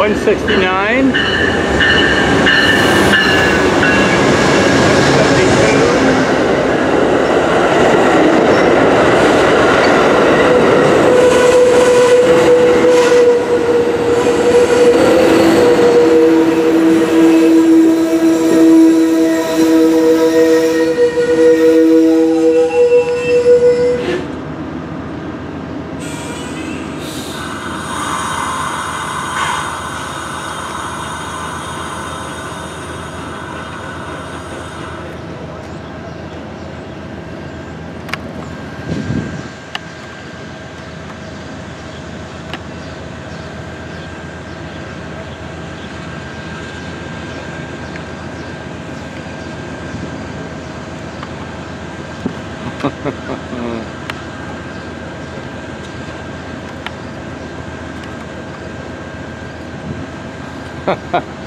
169. Number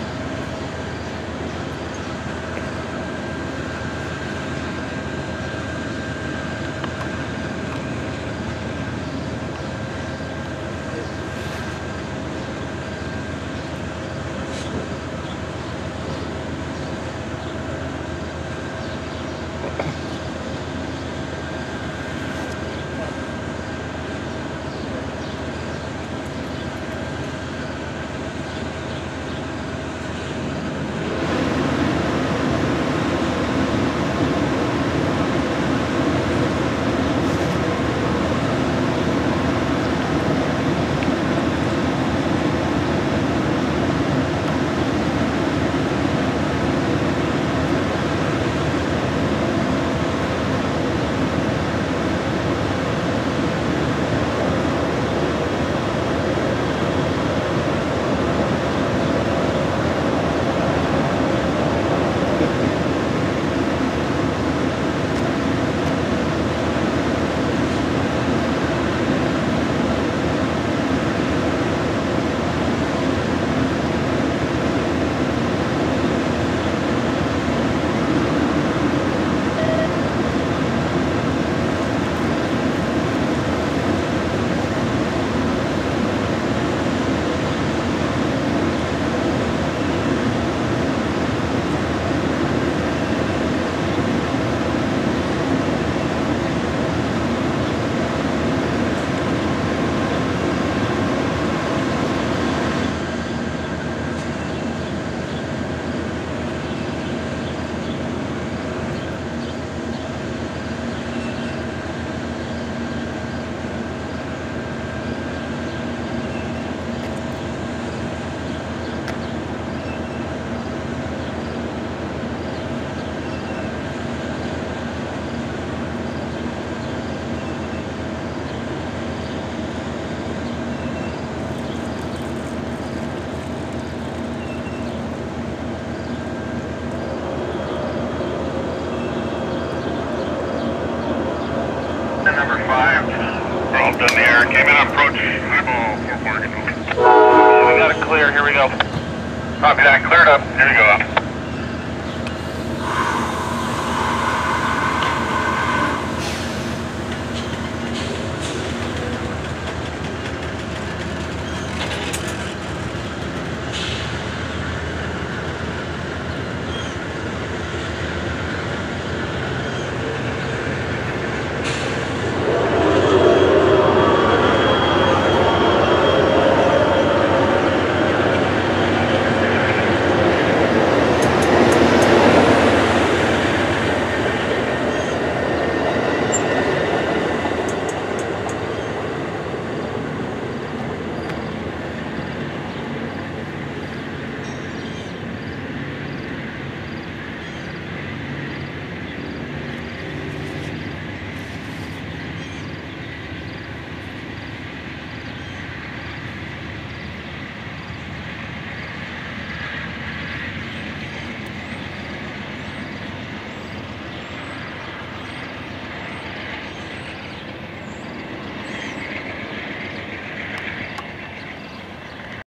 Copy that, cleared up, here we go.